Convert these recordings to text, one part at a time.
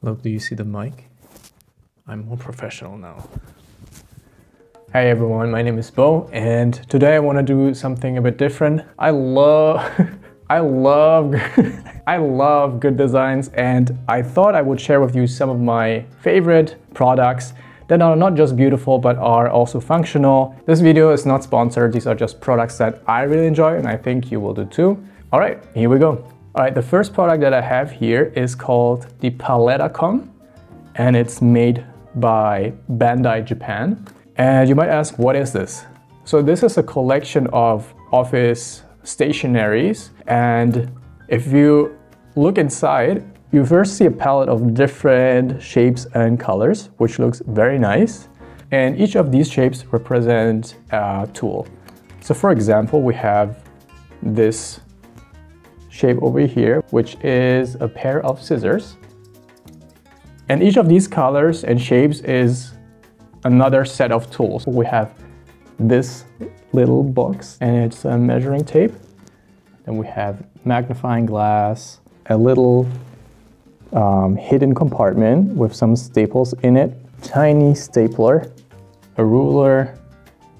Look, do you see the mic? I'm more professional now. Hey everyone, my name is Bo and today I want to do something a bit different. I love I love I love good designs and I thought I would share with you some of my favorite products that are not just beautiful but are also functional. This video is not sponsored, these are just products that I really enjoy and I think you will do too. Alright, here we go. Alright, the first product that I have here is called the Palettacom and it's made by Bandai Japan. And you might ask, what is this? So this is a collection of office stationaries and if you look inside, you first see a palette of different shapes and colors, which looks very nice. And each of these shapes represent a tool. So for example, we have this shape over here, which is a pair of scissors. And each of these colors and shapes is another set of tools. We have this little box and it's a measuring tape. Then we have magnifying glass, a little um, hidden compartment with some staples in it, tiny stapler, a ruler,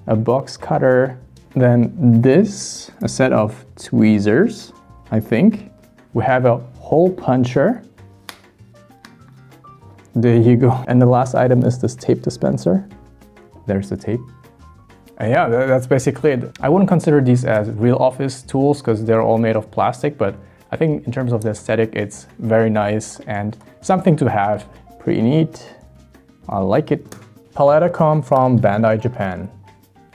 a box cutter, then this, a set of tweezers, I think. We have a hole puncher. There you go. And the last item is this tape dispenser. There's the tape. And yeah, that's basically it. I wouldn't consider these as real office tools because they're all made of plastic, but I think in terms of the aesthetic, it's very nice and something to have. Pretty neat. I like it. Palettacom from Bandai Japan.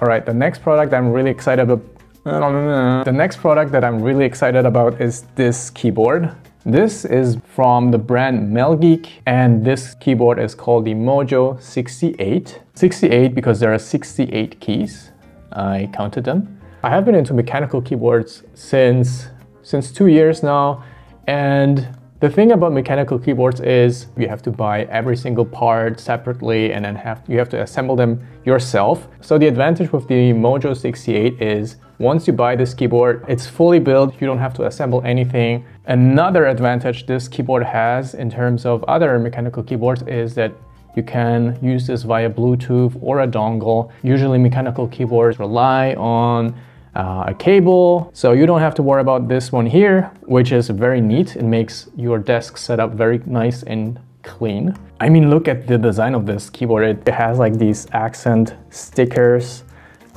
All right, the next product I'm really excited about the next product that I'm really excited about is this keyboard. This is from the brand Melgeek and this keyboard is called the Mojo 68. 68 because there are 68 keys. I counted them. I have been into mechanical keyboards since since two years now and the thing about mechanical keyboards is you have to buy every single part separately and then have you have to assemble them yourself. So the advantage with the Mojo 68 is once you buy this keyboard, it's fully built, you don't have to assemble anything. Another advantage this keyboard has in terms of other mechanical keyboards is that you can use this via Bluetooth or a dongle. Usually mechanical keyboards rely on uh, a cable. So you don't have to worry about this one here, which is very neat. It makes your desk setup very nice and clean. I mean, look at the design of this keyboard. It has like these accent stickers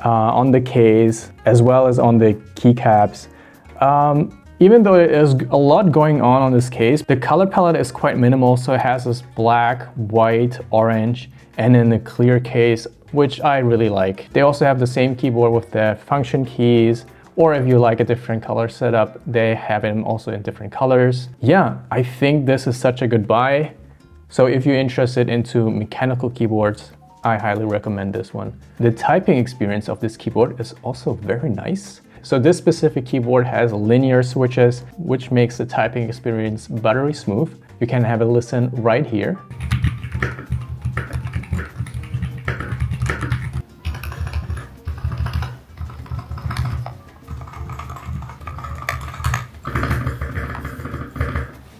uh, on the case, as well as on the keycaps. Um, even though there is a lot going on on this case, the color palette is quite minimal, so it has this black, white, orange, and in the clear case which I really like. They also have the same keyboard with the function keys, or if you like a different color setup, they have them also in different colors. Yeah, I think this is such a good buy. So if you're interested into mechanical keyboards, I highly recommend this one. The typing experience of this keyboard is also very nice. So this specific keyboard has linear switches, which makes the typing experience buttery smooth. You can have a listen right here.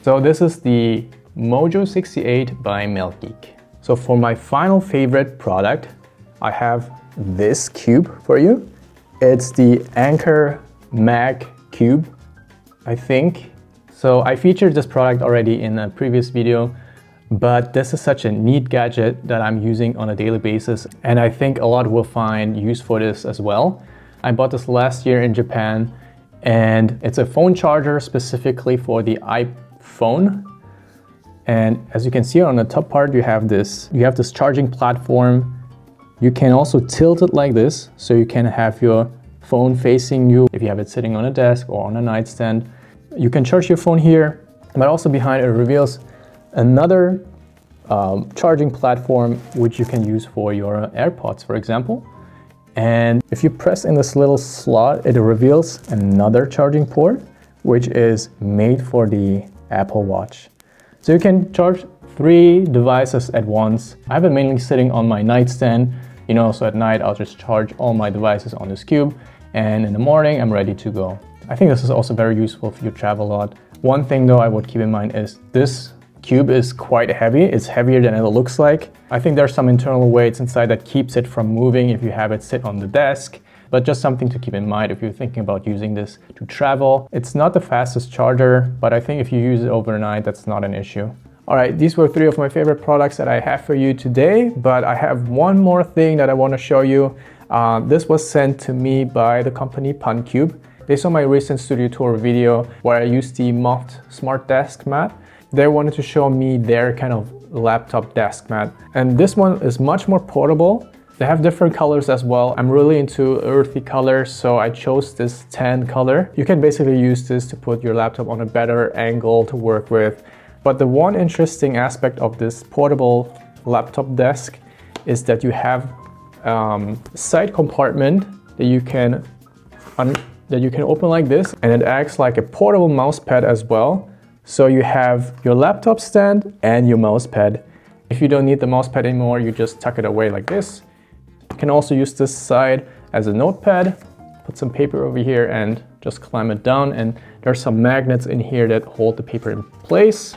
So this is the Mojo 68 by Melgeek. So for my final favorite product, I have this cube for you. It's the Anchor Mag Cube, I think. So I featured this product already in a previous video, but this is such a neat gadget that I'm using on a daily basis, and I think a lot will find use for this as well. I bought this last year in Japan, and it's a phone charger specifically for the iPhone phone. And as you can see on the top part, you have this, you have this charging platform. You can also tilt it like this, so you can have your phone facing you if you have it sitting on a desk or on a nightstand. You can charge your phone here, but also behind it reveals another um, charging platform which you can use for your AirPods, for example. And if you press in this little slot, it reveals another charging port, which is made for the Apple Watch. So you can charge three devices at once. I have it mainly sitting on my nightstand You know, so at night I'll just charge all my devices on this cube and in the morning I'm ready to go. I think this is also very useful if you travel a lot. One thing though I would keep in mind is this cube is quite heavy. It's heavier than it looks like. I think there's some internal weights inside that keeps it from moving if you have it sit on the desk. But just something to keep in mind if you're thinking about using this to travel. It's not the fastest charger, but I think if you use it overnight, that's not an issue. All right, these were three of my favorite products that I have for you today, but I have one more thing that I want to show you. Uh, this was sent to me by the company PunCube. They saw my recent studio tour video where I used the Moft Smart Desk Mat. They wanted to show me their kind of laptop desk mat. And this one is much more portable they have different colors as well. I'm really into earthy colors, so I chose this tan color. You can basically use this to put your laptop on a better angle to work with. But the one interesting aspect of this portable laptop desk is that you have um, side compartment that you can that you can open like this and it acts like a portable mouse pad as well. So you have your laptop stand and your mouse pad. If you don't need the mouse pad anymore, you just tuck it away like this can also use this side as a notepad, put some paper over here and just climb it down. And there's some magnets in here that hold the paper in place.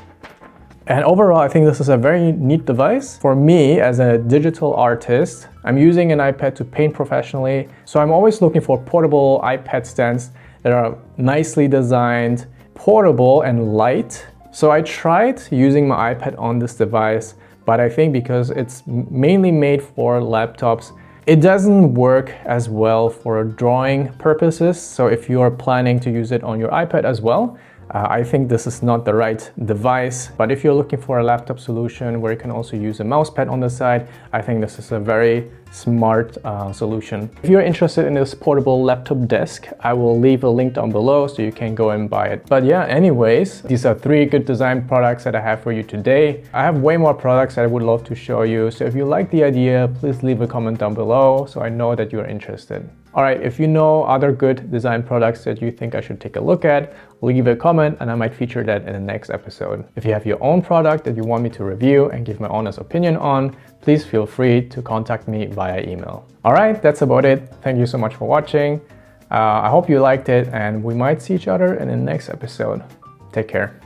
And overall, I think this is a very neat device. For me, as a digital artist, I'm using an iPad to paint professionally. So I'm always looking for portable iPad stands that are nicely designed, portable and light. So I tried using my iPad on this device, but I think because it's mainly made for laptops, it doesn't work as well for drawing purposes, so if you are planning to use it on your iPad as well, uh, I think this is not the right device, but if you're looking for a laptop solution where you can also use a mouse pad on the side, I think this is a very smart uh, solution. If you're interested in this portable laptop desk, I will leave a link down below so you can go and buy it. But yeah, anyways, these are three good design products that I have for you today. I have way more products that I would love to show you. So if you like the idea, please leave a comment down below so I know that you're interested. All right, if you know other good design products that you think I should take a look at, leave a comment and I might feature that in the next episode. If you have your own product that you want me to review and give my honest opinion on, please feel free to contact me via email. All right, that's about it. Thank you so much for watching. Uh, I hope you liked it and we might see each other in the next episode. Take care.